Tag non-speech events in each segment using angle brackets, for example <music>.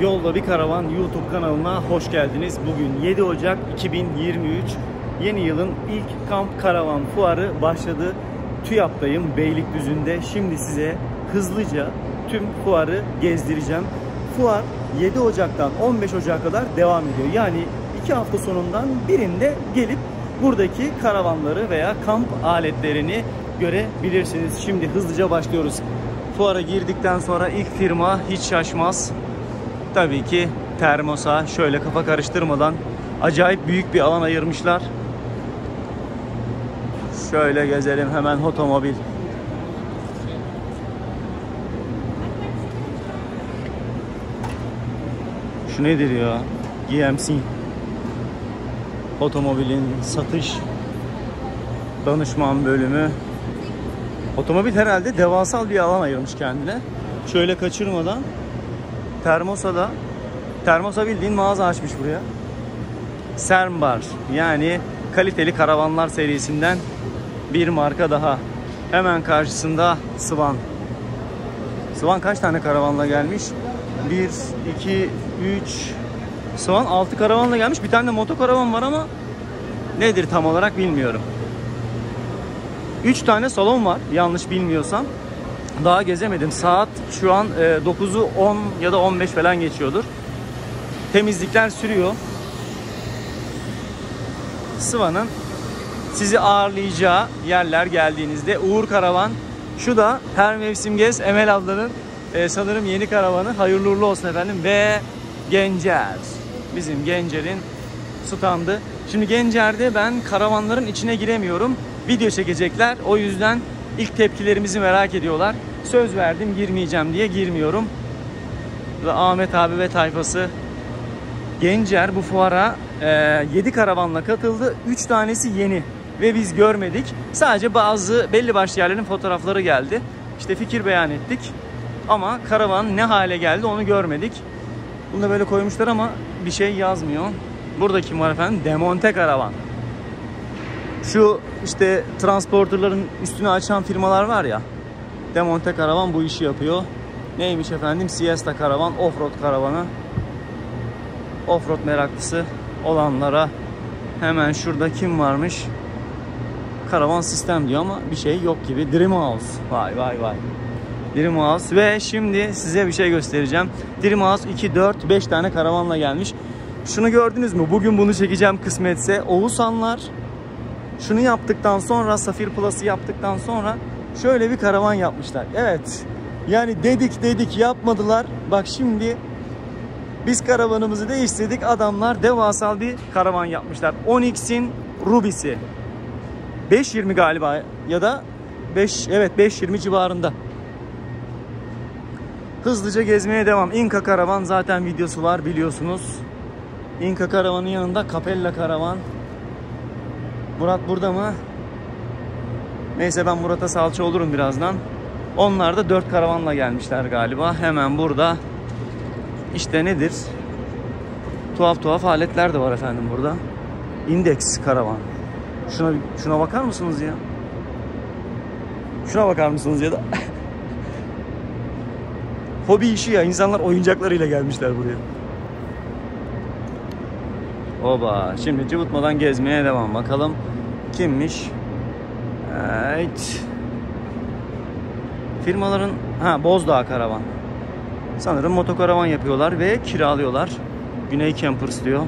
Yolda Bir Karavan YouTube kanalına hoş geldiniz. Bugün 7 Ocak 2023. Yeni yılın ilk kamp karavan fuarı başladı. TÜYAP'tayım Beylikdüzü'nde. Şimdi size hızlıca tüm fuarı gezdireceğim. Fuar 7 Ocak'tan 15 Ocak'a kadar devam ediyor. Yani 2 hafta sonundan birinde gelip buradaki karavanları veya kamp aletlerini görebilirsiniz. Şimdi hızlıca başlıyoruz. Fuara girdikten sonra ilk firma hiç şaşmaz. Tabii ki Termosa şöyle kafa karıştırmadan acayip büyük bir alan ayırmışlar. Şöyle gezelim hemen otomobil. Şu nedir ya? GMC. Otomobilin satış danışman bölümü. Otomobil herhalde devasal bir alan ayırmış kendine. Şöyle kaçırmadan Termosa'da Termosa bildiğin mağaza açmış buraya. Sermbar yani kaliteli karavanlar serisinden bir marka daha. Hemen karşısında Swan. Swan kaç tane karavanla gelmiş? 1, 2, 3, Swan 6 karavanla gelmiş. Bir tane de moto karavan var ama nedir tam olarak bilmiyorum. 3 tane salon var yanlış bilmiyorsam. Daha gezemedim. Saat şu an 9'u 10 ya da 15 falan geçiyordur. Temizlikler sürüyor. Sıva'nın sizi ağırlayacağı yerler geldiğinizde Uğur Karavan. Şu da her mevsim gez Emel ablanın e, sanırım yeni karavanı. Hayırlı uğurlu olsun efendim. Ve Gencer. Bizim Gencer'in standı. Şimdi Gencer'de ben karavanların içine giremiyorum. Video çekecekler. O yüzden ilk tepkilerimizi merak ediyorlar. Söz verdim girmeyeceğim diye girmiyorum. Ve Ahmet abi ve tayfası Gencer bu fuara e, 7 karavanla katıldı. 3 tanesi yeni ve biz görmedik. Sadece bazı belli başlı yerlerin fotoğrafları geldi. İşte fikir beyan ettik. Ama karavan ne hale geldi onu görmedik. Bunu da böyle koymuşlar ama bir şey yazmıyor. Burada kim var efendim? Demonte karavan. Şu işte transporterların üstünü açan firmalar var ya. Demonte karavan bu işi yapıyor. Neymiş efendim? Siesta karavan, offroad karavanı. Offroad meraklısı olanlara hemen şurada kim varmış? Karavan sistem diyor ama bir şey yok gibi. Dream House. Vay vay vay. Dream House ve şimdi size bir şey göstereceğim. Dream House 2, 4, 5 tane karavanla gelmiş. Şunu gördünüz mü? Bugün bunu çekeceğim kısmetse. Oğuzhanlar şunu yaptıktan sonra Safir Plus'ı yaptıktan sonra şöyle bir karavan yapmışlar. Evet. Yani dedik dedik yapmadılar. Bak şimdi biz karavanımızı değiştirdik. Adamlar devasal bir karavan yapmışlar. Onyx'in Ruby'si. 5.20 galiba ya da 5 evet 5.20 civarında. Hızlıca gezmeye devam. Inka karavan zaten videosu var biliyorsunuz. Inka karavanın yanında Capella karavan. Murat burada mı? Neyse ben Murat'a salça olurum birazdan. Onlar da 4 karavanla gelmişler galiba. Hemen burada işte nedir? Tuhaf tuhaf aletler de var efendim burada. Index karavan. Şuna şuna bakar mısınız ya? Şuna bakar mısınız ya da? <laughs> Hobi işi ya. İnsanlar oyuncaklarıyla gelmişler buraya. Oba. Şimdi cıvıtmadan gezmeye devam. Bakalım kimmiş? Evet. Firmaların ha Bozdağ Karavan. Sanırım motokaravan yapıyorlar ve kiralıyorlar. Güney Campers diyor.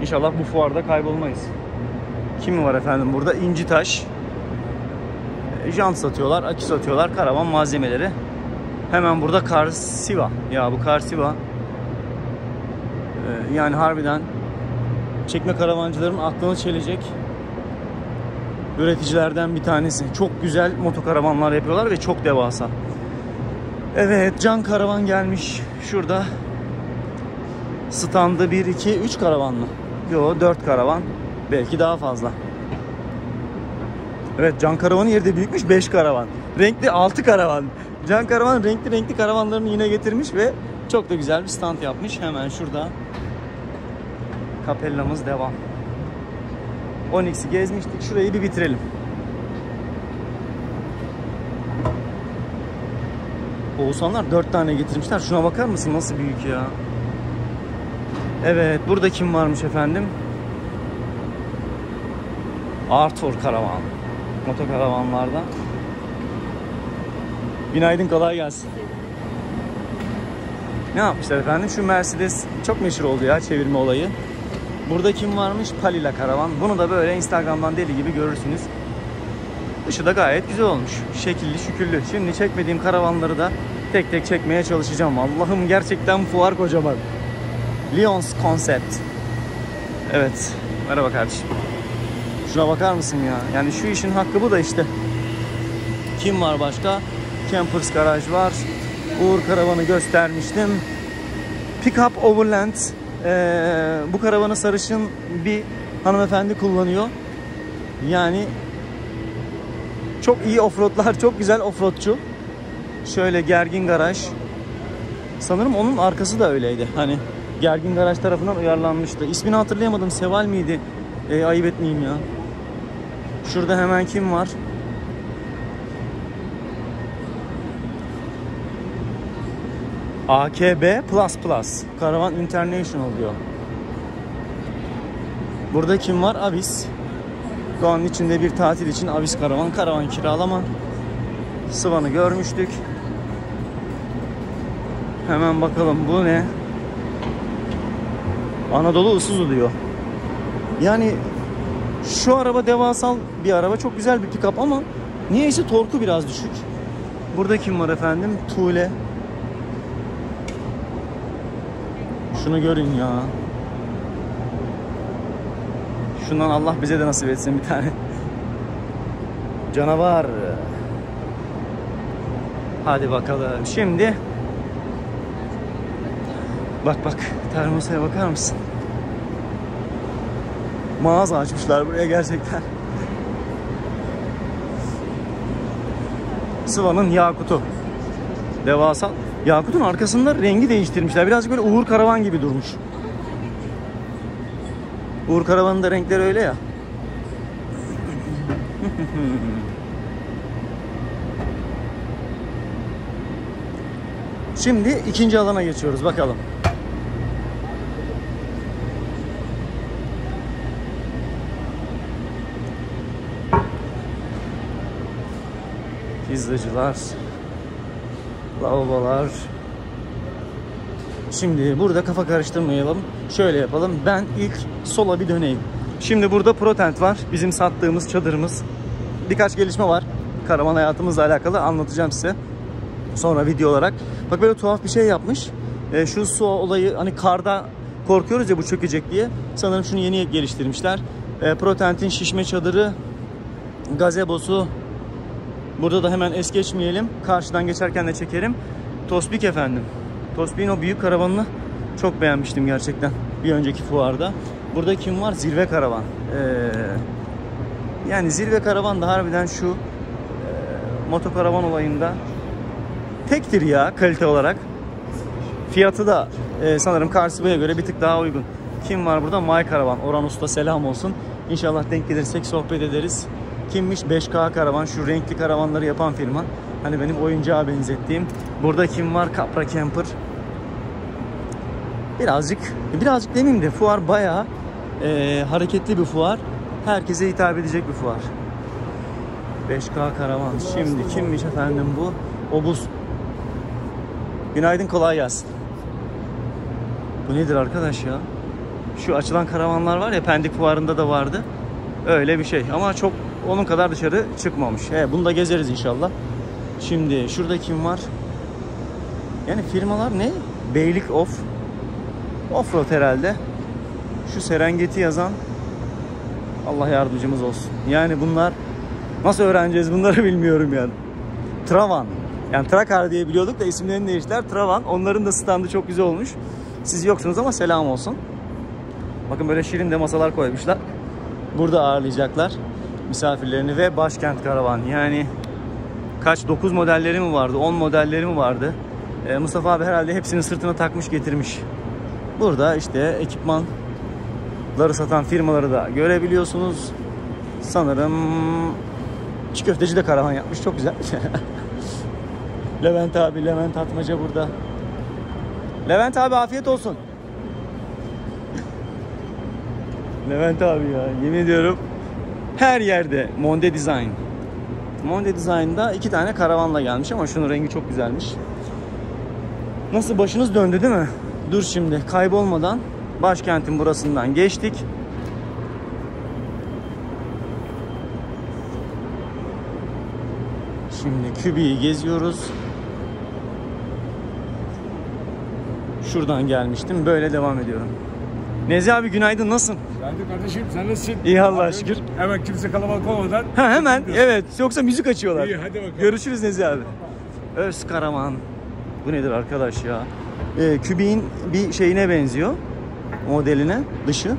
İnşallah bu fuarda kaybolmayız. Kim var efendim burada? İnci Taş. Jant satıyorlar, akü satıyorlar, karavan malzemeleri. Hemen burada Karsiva. Ya bu Karsiva ee, yani harbiden çekme karavancıların aklını çelecek üreticilerden bir tanesi. Çok güzel motokaravanlar yapıyorlar ve çok devasa. Evet, Can Karavan gelmiş şurada. Standı 1, 2, 3 karavan mı? Yo 4 karavan. Belki daha fazla. Evet Can Karavan'ın yeri de büyükmüş 5 karavan. Renkli 6 karavan. Can Karavan renkli renkli karavanlarını yine getirmiş ve çok da güzel bir stand yapmış. Hemen şurada kapellamız devam. Onyx'i gezmiştik. Şurayı bir bitirelim. Oğuzhanlar 4 tane getirmişler. Şuna bakar mısın nasıl büyük ya. Evet burada kim varmış efendim? Arthur karavan. Motokaravanlarda. Günaydın kolay gelsin. Ne yapmışlar efendim? Şu Mercedes çok meşhur oldu ya çevirme olayı. Burada kim varmış? Palila karavan. Bunu da böyle Instagram'dan deli gibi görürsünüz. Dışı da gayet güzel olmuş. Şekilli şükürlü. Şimdi çekmediğim karavanları da tek tek çekmeye çalışacağım. Allah'ım gerçekten fuar kocaman. Lyons Concept. Evet. Merhaba kardeşim. Şuna bakar mısın ya? Yani şu işin hakkı bu da işte. Kim var başka? Campers Garaj var. Uğur Karavan'ı göstermiştim. Pickup Overland. Ee, bu karavanı sarışın bir hanımefendi kullanıyor. Yani çok iyi offroadlar, çok güzel offroadçu. Şöyle gergin garaj. Sanırım onun arkası da öyleydi. Hani gergin garaj tarafından uyarlanmıştı. İsmini hatırlayamadım. Seval miydi? E, ayıp etmeyeyim ya. Şurada hemen kim var? AKB Plus Plus. Karavan International diyor. Burada kim var? Avis. Doğanın içinde bir tatil için Avis Karavan. Karavan kiralama. Sıvanı görmüştük. Hemen bakalım bu ne? Anadolu Isuzu diyor. Yani şu araba devasal bir araba. Çok güzel bir pick-up ama niyeyse torku biraz düşük. Burada kim var efendim? Tuğle. Şunu görün ya. Şundan Allah bize de nasip etsin bir tane. Canavar. Hadi bakalım. Şimdi Bak bak termosaya bakar mısın? Mağaza açmışlar buraya gerçekten. Sıva'nın Yakut'u. Devasa. Yakut'un arkasında rengi değiştirmişler. Birazcık böyle Uğur Karavan gibi durmuş. Uğur Karavan'ın da renkleri öyle ya. Şimdi ikinci alana geçiyoruz bakalım. Pizzacılar, lavabolar. Şimdi burada kafa karıştırmayalım. Şöyle yapalım. Ben ilk sola bir döneyim. Şimdi burada ProTent var. Bizim sattığımız çadırımız. Birkaç gelişme var. Karavan hayatımızla alakalı anlatacağım size. Sonra video olarak. Bak böyle tuhaf bir şey yapmış. E, şu su olayı hani karda korkuyoruz ya bu çökecek diye. Sanırım şunu yeni geliştirmişler. E, ProTent'in şişme çadırı, gazebosu. Burada da hemen es geçmeyelim. Karşıdan geçerken de çekerim. Tospik efendim. Tospik'in o büyük karavanını çok beğenmiştim gerçekten. Bir önceki fuarda. Burada kim var? Zirve karavan. Ee, yani zirve karavan da harbiden şu e, motokaravan olayında tektir ya kalite olarak. Fiyatı da e, sanırım Karsiba'ya göre bir tık daha uygun. Kim var burada? May Karavan. Orhan Usta selam olsun. İnşallah denk gelirsek sohbet ederiz. Kimmiş? 5K Karavan. Şu renkli karavanları yapan firma. Hani benim oyuncağa benzettiğim. Burada kim var? Capra Camper. Birazcık, birazcık demeyeyim de fuar bayağı e, hareketli bir fuar. Herkese hitap edecek bir fuar. 5K Karavan. Şimdi kimmiş efendim bu? Obuz. Günaydın kolay gelsin. Bu nedir arkadaş ya? Şu açılan karavanlar var ya Pendik fuarında da vardı. Öyle bir şey ama çok onun kadar dışarı çıkmamış. He, bunu da gezeriz inşallah. Şimdi şurada kim var? Yani firmalar ne? Beylik Off. Offroad herhalde. Şu Serengeti yazan Allah yardımcımız olsun. Yani bunlar nasıl öğreneceğiz bunları <laughs> bilmiyorum yani. Travan. Yani Trakar diye biliyorduk da isimlerini değiştiler. Travan. Onların da standı çok güzel olmuş. Siz yoksunuz ama selam olsun. Bakın böyle şirin de masalar koymuşlar. Burada ağırlayacaklar misafirlerini ve başkent karavan. Yani kaç 9 modelleri mi vardı? 10 modelleri mi vardı? Ee, Mustafa abi herhalde hepsini sırtına takmış getirmiş. Burada işte ekipmanları satan firmaları da görebiliyorsunuz. Sanırım çiğ köfteci de karavan yapmış. Çok güzel. <laughs> Levent abi, Levent Atmaca burada. Levent abi afiyet olsun. <laughs> Levent abi ya yemin ediyorum her yerde Monde Design. Monde Design'da iki tane karavanla gelmiş ama şunun rengi çok güzelmiş. Nasıl başınız döndü değil mi? Dur şimdi kaybolmadan başkentin burasından geçtik. Şimdi Kübi'yi geziyoruz. Şuradan gelmiştim. Böyle devam ediyorum. Nezi abi günaydın nasılsın? Günaydın kardeşim sen nasılsın? İyi Allah'a şükür. Hemen kimse kalabalık olmadan. Ha hemen evet yoksa müzik açıyorlar. İyi, hadi bakalım. Görüşürüz Nezi abi. Öz Karaman. Bu nedir arkadaş ya? Ee, Kübi'nin bir şeyine benziyor. Modeline, dışı.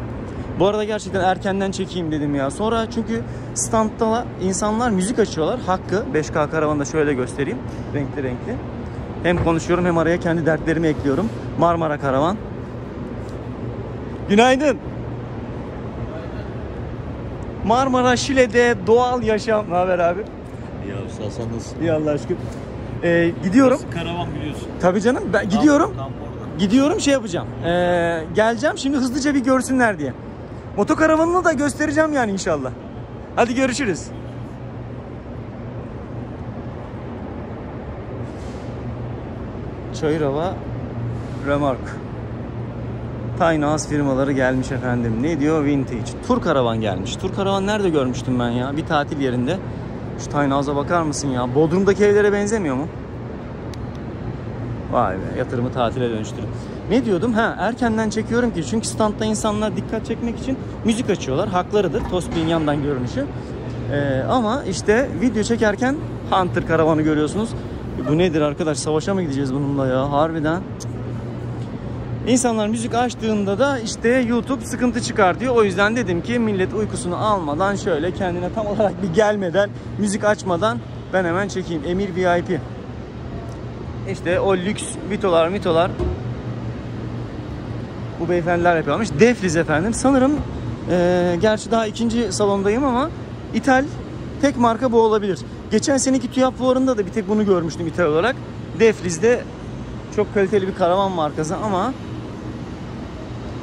Bu arada gerçekten erkenden çekeyim dedim ya. Sonra çünkü standta insanlar müzik açıyorlar. Hakkı 5K karavanı da şöyle göstereyim. Renkli renkli. Hem konuşuyorum hem araya kendi dertlerimi ekliyorum. Marmara Karavan. Günaydın. Marmara Şile'de doğal yaşam. Ne haber abi? Ya sağ sen nasılsın? İyi Allah aşkına. Ee, gidiyorum. Burası Karavan biliyorsun. Tabii canım ben gidiyorum. Tam, tam orada. Gidiyorum şey yapacağım. Ee, geleceğim şimdi hızlıca bir görsünler diye. Motokaravanını da göstereceğim yani inşallah. Hadi görüşürüz. Çayırova Remark. House firmaları gelmiş efendim. Ne diyor? Vintage. Tur karavan gelmiş. Tur karavan nerede görmüştüm ben ya? Bir tatil yerinde. Şu House'a bakar mısın ya? Bodrum'daki evlere benzemiyor mu? Vay be yatırımı tatile dönüştürün. Ne diyordum? Ha erkenden çekiyorum ki çünkü standta insanlar dikkat çekmek için müzik açıyorlar. Haklarıdır. Tospik'in yandan görünüşü. Ee, ama işte video çekerken Hunter karavanı görüyorsunuz. Bu nedir arkadaş? Savaşa mı gideceğiz bununla ya? Harbiden. İnsanlar müzik açtığında da işte YouTube sıkıntı çıkar diyor. O yüzden dedim ki millet uykusunu almadan şöyle kendine tam olarak bir gelmeden müzik açmadan ben hemen çekeyim. Emir VIP. İşte o lüks vitolar mitolar bu beyefendiler yapıyormuş. Defriz efendim. Sanırım eee, gerçi daha ikinci salondayım ama İthal tek marka bu olabilir. Geçen seneki TÜYAP fuarında da bir tek bunu görmüştüm İthal olarak. Defriz'de çok kaliteli bir karavan markası ama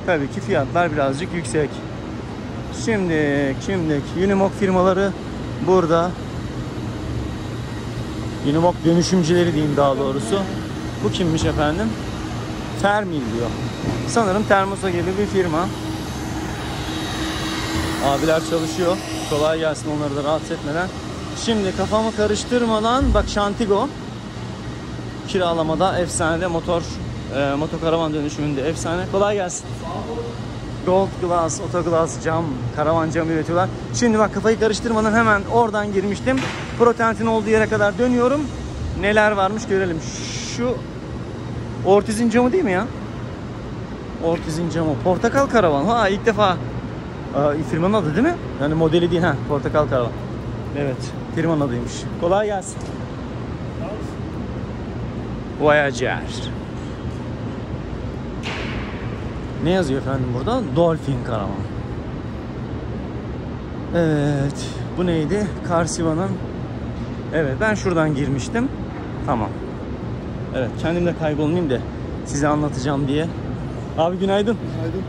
tabii ki fiyatlar birazcık yüksek. Şimdi şimdi Unimog firmaları burada. Unimog dönüşümcüleri diyeyim daha doğrusu. Bu kimmiş efendim? Termil diyor. Sanırım Termosa gibi bir firma. Abiler çalışıyor. Kolay gelsin onları da rahatsız etmeden. Şimdi kafamı karıştırmadan bak Şantigo kiralamada efsane motor e, motokaravan dönüşümünde efsane. Kolay gelsin. Gold Glass, Otoglass cam, karavan cam üretiyorlar. Şimdi bak kafayı karıştırmadan hemen oradan girmiştim. Protentin olduğu yere kadar dönüyorum. Neler varmış görelim. Şu Ortiz'in camı değil mi ya? Ortiz'in camı. Portakal karavan. Ha ilk defa. Aa, firmanın adı değil mi? Yani modeli değil ha. Portakal karavan. Evet. Firmanın adıymış. Kolay gelsin. Voyager. Ne yazıyor efendim burada? Dolphin karavan. Evet. Bu neydi? Karsiva'nın. Evet ben şuradan girmiştim. Tamam. Evet kendim de kaybolmayayım da size anlatacağım diye. Abi günaydın. Günaydın.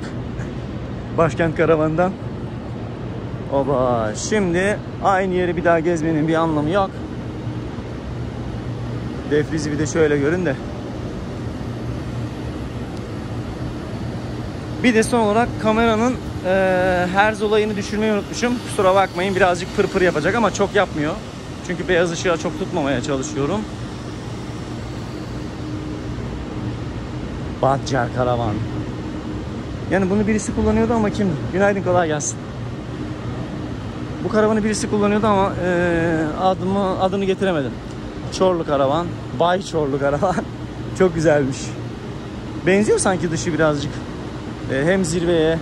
Başkent karavandan. Oba şimdi aynı yeri bir daha gezmenin bir anlamı yok. Defrizi bir de şöyle görün de. Bir de son olarak kameranın eee herz olayını düşürmeyi unutmuşum. Kusura bakmayın birazcık pırpır yapacak ama çok yapmıyor. Çünkü beyaz ışığa çok tutmamaya çalışıyorum. Badger karavan. Yani bunu birisi kullanıyordu ama kim? Günaydın kolay gelsin. Bu karavanı birisi kullanıyordu ama eee adımı adını getiremedim. Çorlu karavan, Bay Çorlu karavan. <laughs> Çok güzelmiş. Benziyor sanki dışı birazcık. Eee, hem zirveye.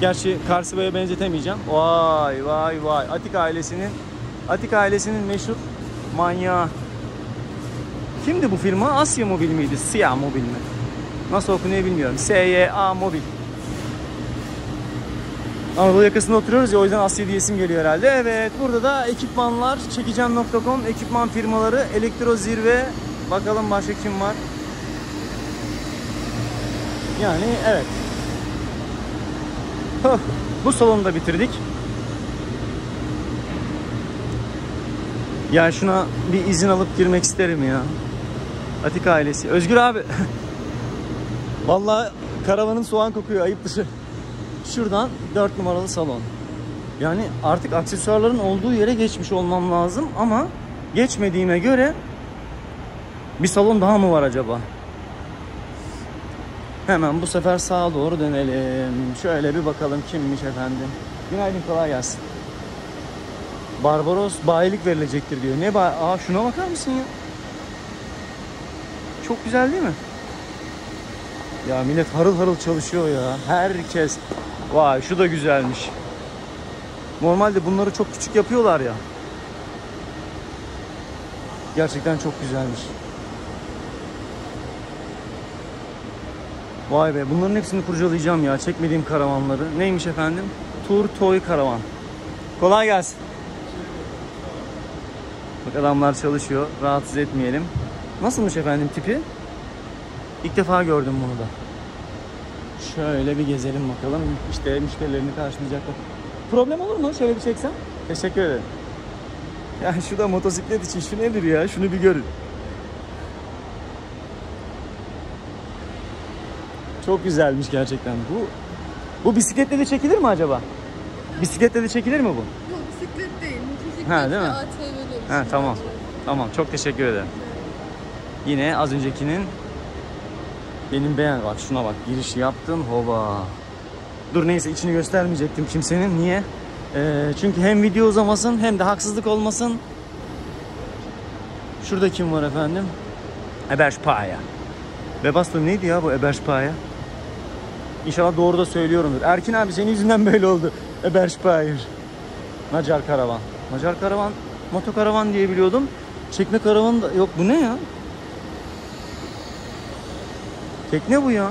Gerçi Karsiva'ya benzetemeyeceğim. Vay vay vay. Atik ailesinin Atik ailesinin meşhur manyağı. Kimdi bu firma? Asya Mobil miydi? Siyah Mobil mi? Nasıl okunuyor bilmiyorum. SYA Mobil. Anadolu yakasında oturuyoruz ya o yüzden Asya diyesim geliyor herhalde. Evet burada da ekipmanlar çekeceğim.com ekipman firmaları Elektro Zirve bakalım başka kim var. Yani evet. Bu salonu da bitirdik. Ya şuna bir izin alıp girmek isterim ya. Atik ailesi. Özgür abi. <laughs> Vallahi karavanın soğan kokuyor ayıp dışı. Şuradan 4 numaralı salon. Yani artık aksesuarların olduğu yere geçmiş olmam lazım ama geçmediğime göre bir salon daha mı var acaba? Hemen bu sefer sağa doğru dönelim. Şöyle bir bakalım kimmiş efendim. Günaydın kolay gelsin. Barbaros bayilik verilecektir diyor. Ne ba Aa şuna bakar mısın ya? Çok güzel değil mi? Ya millet harıl harıl çalışıyor ya. Herkes. Vay şu da güzelmiş. Normalde bunları çok küçük yapıyorlar ya. Gerçekten çok güzelmiş. Vay be bunların hepsini kurcalayacağım ya. Çekmediğim karavanları. Neymiş efendim? Tur Toy Karavan. Kolay gelsin. Bak adamlar çalışıyor. Rahatsız etmeyelim. Nasılmış efendim tipi? İlk defa gördüm bunu da. Şöyle bir gezelim bakalım. İşte müşterilerini karşılayacaklar. Problem olur mu? Şöyle bir çeksem. Teşekkür ederim. Ya şu da motosiklet için şu nedir ya? Şunu bir görün. Çok güzelmiş gerçekten. Bu bu bisikletle de çekilir mi acaba? Bisikletle de çekilir mi bu? Yok bisiklet değil. Motosiklet Ha, değil mi? bir Ha şey tamam. bence. Tamam çok teşekkür ederim. Yine az öncekinin benim beğen bak şuna bak giriş yaptım hoba. Dur neyse içini göstermeyecektim kimsenin. Niye? Ee, çünkü hem video uzamasın hem de haksızlık olmasın. Şurada kim var efendim? Eberşpaya. Webasto neydi ya bu Eberşpaya? İnşallah doğru da söylüyorumdur. Erkin abi senin yüzünden böyle oldu. Eberşpaya. Macar karavan. Macar karavan, motokaravan diye biliyordum. Çekme karavan da yok. Bu ne ya? Tekne bu ya.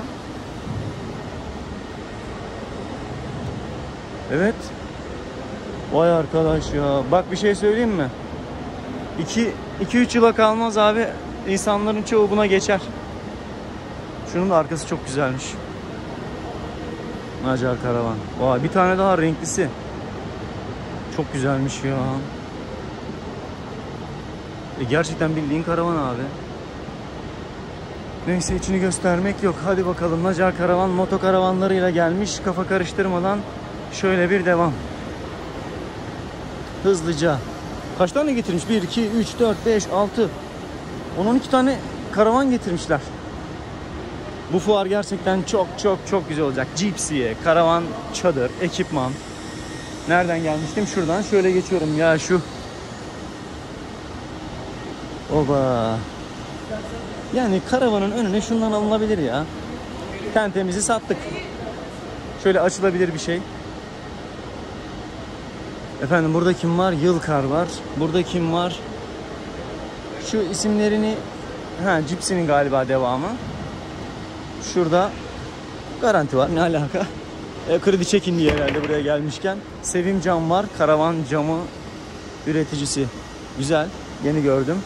Evet. Vay arkadaş ya. Bak bir şey söyleyeyim mi? 2 2 3 yıla kalmaz abi. İnsanların çoğu buna geçer. Şunun da arkası çok güzelmiş. Macar karavan. Vay bir tane daha renklisi. Çok güzelmiş ya. E gerçekten bildiğin karavan abi. Neyse içini göstermek yok. Hadi bakalım Macar karavan motokaravanlarıyla gelmiş. Kafa karıştırmadan şöyle bir devam. Hızlıca. Kaç tane getirmiş? 1, 2, 3, 4, 5, 6. 10-12 tane karavan getirmişler. Bu fuar gerçekten çok çok çok güzel olacak. Cipsiye, karavan, çadır, ekipman. Nereden gelmiştim? Şuradan şöyle geçiyorum ya şu. Oba. Yani karavanın önüne şundan alınabilir ya. Tentemizi sattık. Şöyle açılabilir bir şey. Efendim burada kim var? Yılkar var. Burada kim var? Şu isimlerini ha Cipsi'nin galiba devamı. Şurada garanti var. Ne alaka? E, kredi çekin diye herhalde buraya gelmişken. Sevim Cam var. Karavan camı üreticisi. Güzel. Yeni gördüm.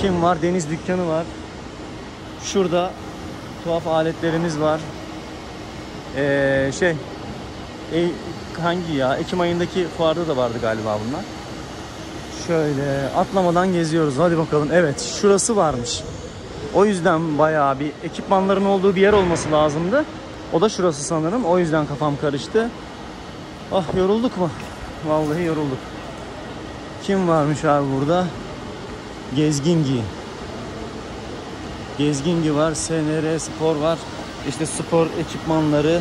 Kim var? Deniz dükkanı var. Şurada tuhaf aletlerimiz var. Ee, şey e, hangi ya? Ekim ayındaki fuarda da vardı galiba bunlar. Şöyle atlamadan geziyoruz. Hadi bakalım. Evet şurası varmış. O yüzden bayağı bir ekipmanların olduğu bir yer olması lazımdı. O da şurası sanırım. O yüzden kafam karıştı. Ah yorulduk mu? Vallahi yorulduk. Kim varmış abi burada? Gezgingi. Gezgingi var. SNR Spor var. İşte spor ekipmanları.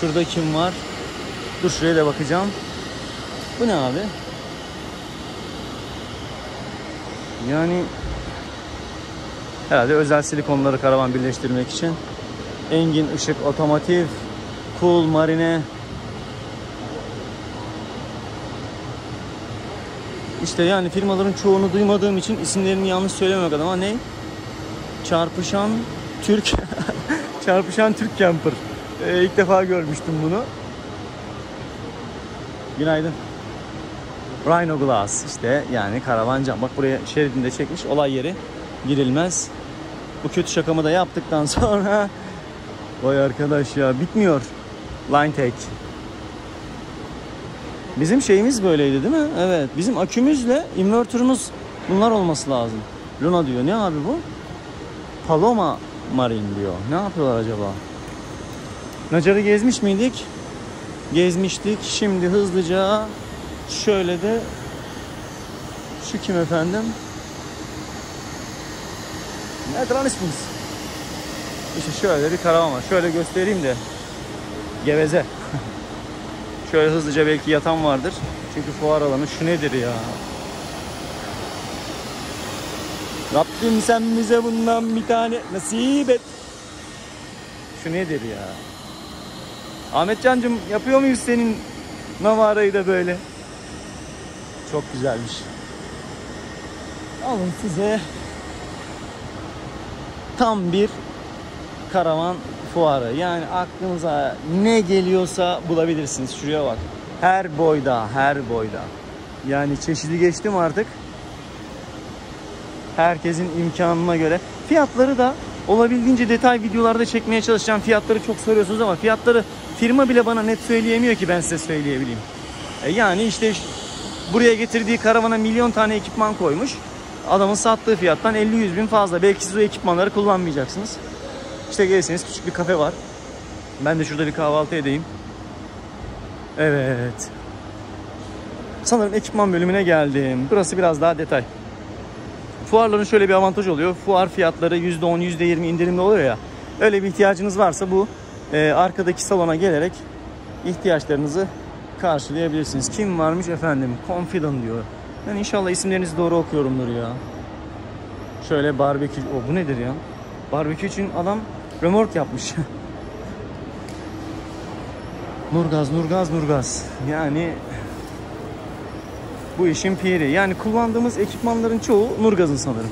Şurada kim var? Dur şuraya da bakacağım. Bu ne abi? Yani herhalde özel silikonları karavan birleştirmek için. Engin ışık otomotiv, cool marine. İşte yani firmaların çoğunu duymadığım için isimlerini yanlış söylememek adına ama ne? Çarpışan Türk <laughs> Çarpışan Türk Camper. Ee, ilk defa görmüştüm bunu. Günaydın. Rhino Glass işte yani karavan cam. Bak buraya şeridinde çekmiş olay yeri girilmez. Bu kötü şakamı da yaptıktan <laughs> sonra Vay arkadaş ya bitmiyor. Line take. Bizim şeyimiz böyleydi değil mi? Evet. Bizim akümüzle inverter'ımız bunlar olması lazım. Luna diyor. Ne abi bu? Paloma Marine diyor. Ne yapıyorlar acaba? Nacar'ı gezmiş miydik? Gezmiştik. Şimdi hızlıca şöyle de şu kim efendim? Ne isminiz? İşte şöyle bir karavan var. Şöyle göstereyim de. Geveze. <laughs> şöyle hızlıca belki yatan vardır. Çünkü fuar alanı şu nedir ya? Rabbim sen bize bundan bir tane nasip et. Şu nedir ya? Ahmet Cancım yapıyor muyuz senin Navara'yı da böyle? Çok güzelmiş. Alın size tam bir karavan fuarı. Yani aklınıza ne geliyorsa bulabilirsiniz. Şuraya bak. Her boyda, her boyda. Yani çeşidi geçtim artık. Herkesin imkanına göre. Fiyatları da olabildiğince detay videolarda çekmeye çalışacağım. Fiyatları çok soruyorsunuz ama fiyatları firma bile bana net söyleyemiyor ki ben size söyleyebileyim. E yani işte buraya getirdiği karavana milyon tane ekipman koymuş. Adamın sattığı fiyattan 50-100 bin fazla. Belki siz o ekipmanları kullanmayacaksınız. İşte gelirseniz küçük bir kafe var. Ben de şurada bir kahvaltı edeyim. Evet. Sanırım ekipman bölümüne geldim. Burası biraz daha detay. Fuarların şöyle bir avantajı oluyor. Fuar fiyatları %10, %20 indirimli oluyor ya. Öyle bir ihtiyacınız varsa bu e, arkadaki salona gelerek ihtiyaçlarınızı karşılayabilirsiniz. Kim varmış efendim? Confident diyor. Ben inşallah isimlerinizi doğru okuyorumdur ya. Şöyle barbekü... O bu nedir ya? Barbekü için adam römork yapmış. <laughs> Nurgaz, Nurgaz, Nurgaz. Yani bu işin piri. Yani kullandığımız ekipmanların çoğu Nurgaz'ın sanırım.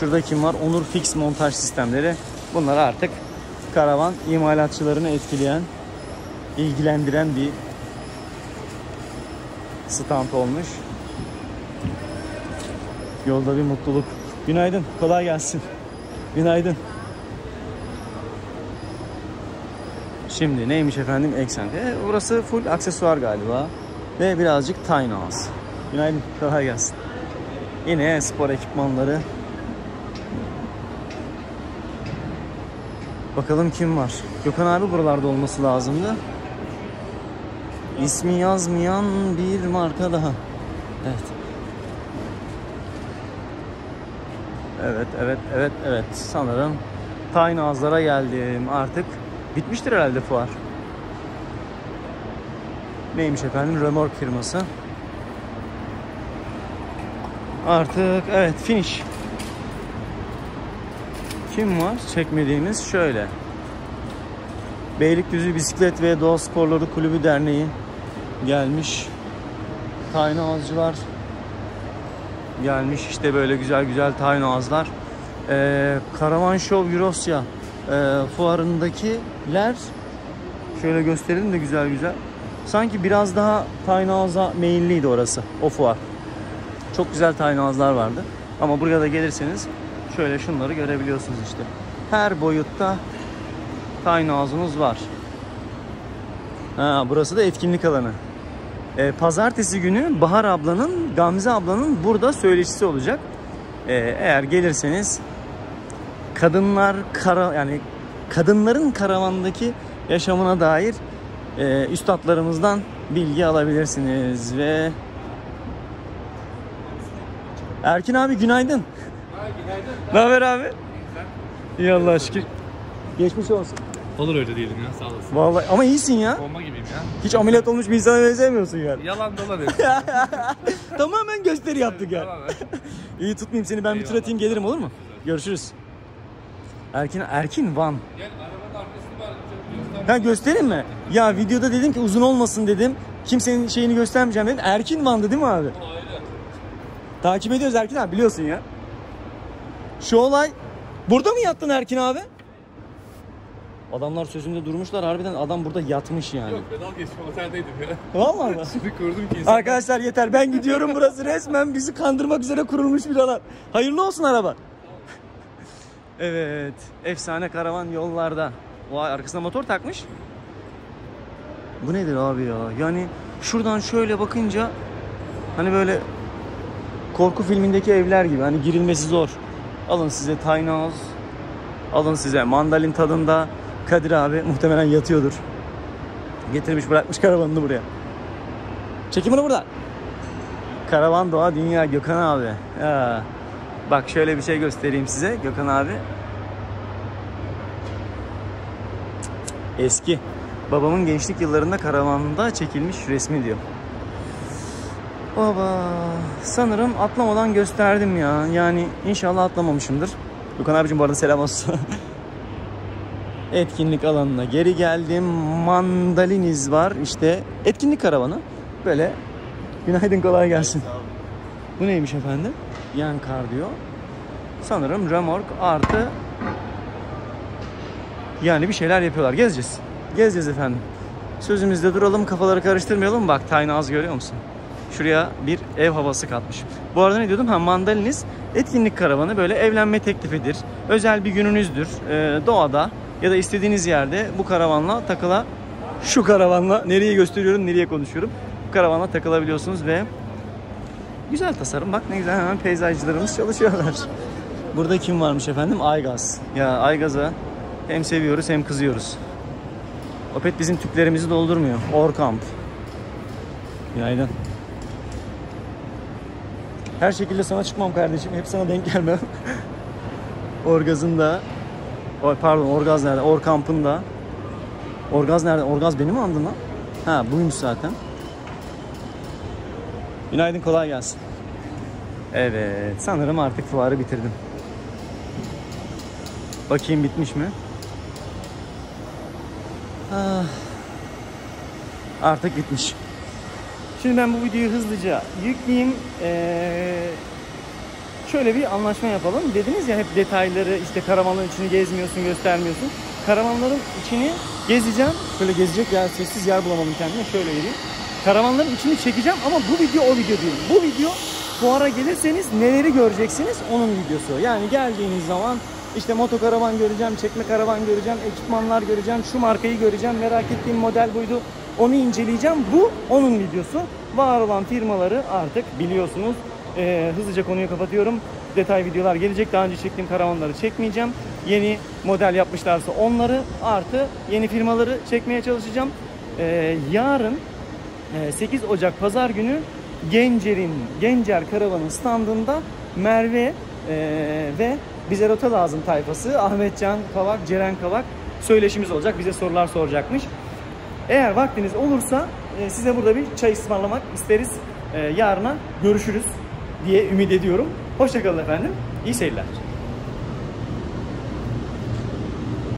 Şurada kim var? Onur Fix montaj sistemleri. Bunlar artık karavan imalatçılarını etkileyen, ilgilendiren bir stand olmuş. Yolda bir mutluluk. Günaydın, kolay gelsin. Günaydın. Şimdi neymiş efendim eksenti? E, burası full aksesuar galiba. Ve birazcık tiny house. Günaydın, kolay gelsin. Yine spor ekipmanları. Bakalım kim var? Gökhan abi buralarda olması lazımdı. İsmi yazmayan bir marka daha. Evet. Evet, evet, evet, evet. Sanırım House'lara geldim. Artık bitmiştir herhalde fuar. Neymiş efendim? Remork firması. Artık evet finish. Kim var? Çekmediğimiz şöyle. Beylikdüzü Bisiklet ve Doğa Sporları Kulübü Derneği gelmiş. Tiny House'cular gelmiş işte böyle güzel güzel tiny house'lar. Ee, Karavan Show Eurosya e, fuarındakiler şöyle gösterelim de güzel güzel. Sanki biraz daha tiny house'a meyilliydi orası o fuar. Çok güzel tiny house'lar vardı. Ama buraya da gelirseniz şöyle şunları görebiliyorsunuz işte. Her boyutta tiny house'unuz var. Ha, burası da etkinlik alanı. Ee, pazartesi günü Bahar ablanın, Gamze ablanın burada söyleşisi olacak. Ee, eğer gelirseniz kadınlar kara yani kadınların karavandaki yaşamına dair e, üstadlarımızdan bilgi alabilirsiniz ve Erkin abi günaydın. günaydın. Ne haber abi? İyi Allah'a şükür. Geçmiş olsun. Olur öyle diyelim ya sağ olasın. Vallahi ama iyisin ya. Bomba gibiyim ya. Hiç ameliyat olmuş bir insana benzemiyorsun yani. Yalan dolan <laughs> Tamamen gösteri yaptık yani. Tamam. <laughs> İyi tutmayayım seni ben bir tur Eyvallah. atayım gelirim olur mu? Görüşürüz. Erkin Erkin Van. Gel arabanın arkasını var. Göster. Ha göstereyim mi? Ya videoda dedim ki uzun olmasın dedim. Kimsenin şeyini göstermeyeceğim dedim. Erkin Van'dı değil mi abi? Ayrı. Takip ediyoruz Erkin abi biliyorsun ya. Şu olay burada mı yattın Erkin abi? Adamlar sözünde durmuşlar. Harbiden adam burada yatmış yani. Yok pedal geçme oteldeydim ya. Vallahi. <laughs> Şimdi kurdum ki insan. Arkadaşlar yeter ben gidiyorum burası resmen bizi kandırmak üzere kurulmuş bir alan. Hayırlı olsun araba. <laughs> evet efsane karavan yollarda. Vay arkasına motor takmış. Bu nedir abi ya? Yani şuradan şöyle bakınca hani böyle korku filmindeki evler gibi hani girilmesi zor. Alın size tiny house. Alın size mandalin tadında. Kadir abi muhtemelen yatıyordur. Getirmiş bırakmış karavanını buraya. Çekim bunu buradan. Karavan Doğa Dünya Gökhan abi. Ya. Bak şöyle bir şey göstereyim size Gökhan abi. Eski. Babamın gençlik yıllarında karavanda çekilmiş resmi diyor. Baba sanırım atlamadan gösterdim ya. Yani inşallah atlamamışımdır. Gökhan abicim bu arada selam olsun. <laughs> etkinlik alanına geri geldim. Mandaliniz var işte etkinlik karavanı. Böyle günaydın kolay gelsin. Bu neymiş efendim? Yan kar diyor. Sanırım remork artı yani bir şeyler yapıyorlar. Gezeceğiz. Gezeceğiz efendim. Sözümüzde duralım kafaları karıştırmayalım. Bak House görüyor musun? Şuraya bir ev havası katmış. Bu arada ne diyordum? Ha mandaliniz etkinlik karavanı böyle evlenme teklifidir. Özel bir gününüzdür. Ee, doğada ya da istediğiniz yerde bu karavanla takıla şu karavanla nereye gösteriyorum nereye konuşuyorum. Bu karavanla takılabiliyorsunuz ve güzel tasarım. Bak ne güzel hemen peyzajcılarımız çalışıyorlar. Burada kim varmış efendim? Aygaz. Ya Aygaz'a hem seviyoruz hem kızıyoruz. Opet bizim tüplerimizi doldurmuyor. Orkamp. Günaydın. Her şekilde sana çıkmam kardeşim. Hep sana denk gelmem. <laughs> Orgaz'ın da pardon Orgaz nerede? Orkamp'ın da Orgaz nerede? Orgaz beni mi andın lan? Ha buymuş zaten. Günaydın kolay gelsin. Evet sanırım artık fuarı bitirdim. Bakayım bitmiş mi? Ah, artık bitmiş. Şimdi ben bu videoyu hızlıca yükleyeyim. Ee, şöyle bir anlaşma yapalım. Dediniz ya hep detayları işte karavanların içini gezmiyorsun, göstermiyorsun. Karavanların içini gezeceğim. Böyle gezecek yer, sessiz yer bulamadım kendime. Şöyle vereyim. Karavanların içini çekeceğim ama bu video o video değil. Bu video fuara gelirseniz neleri göreceksiniz onun videosu. Yani geldiğiniz zaman işte motokaravan göreceğim, çekme karavan göreceğim, ekipmanlar göreceğim, şu markayı göreceğim, merak ettiğim model buydu. Onu inceleyeceğim. Bu onun videosu. Var olan firmaları artık biliyorsunuz. Ee, hızlıca konuyu kapatıyorum. Detay videolar gelecek. Daha önce çektiğim karavanları çekmeyeceğim. Yeni model yapmışlarsa onları artı yeni firmaları çekmeye çalışacağım. Ee, yarın e, 8 Ocak Pazar günü Gencer'in Gencer Karavan'ın standında Merve e, ve bize rota lazım tayfası Ahmetcan Kavak, Ceren Kavak söyleşimiz olacak. Bize sorular soracakmış. Eğer vaktiniz olursa e, size burada bir çay ısmarlamak isteriz. E, yarına görüşürüz diye ümit ediyorum. Hoşçakalın efendim. İyi seyirler.